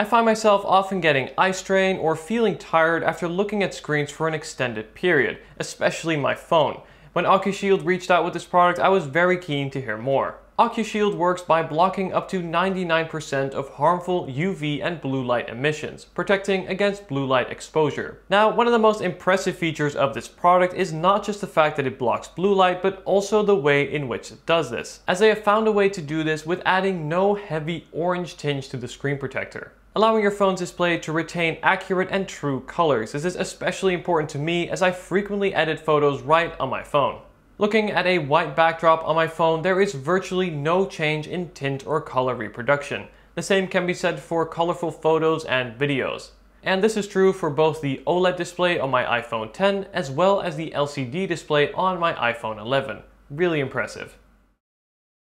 I find myself often getting eye strain or feeling tired after looking at screens for an extended period, especially my phone. When OcuShield reached out with this product, I was very keen to hear more. OcuShield works by blocking up to 99% of harmful UV and blue light emissions, protecting against blue light exposure. Now, one of the most impressive features of this product is not just the fact that it blocks blue light, but also the way in which it does this, as they have found a way to do this with adding no heavy orange tinge to the screen protector allowing your phone's display to retain accurate and true colors. This is especially important to me as I frequently edit photos right on my phone. Looking at a white backdrop on my phone, there is virtually no change in tint or color reproduction. The same can be said for colorful photos and videos. And this is true for both the OLED display on my iPhone 10 as well as the LCD display on my iPhone 11. Really impressive.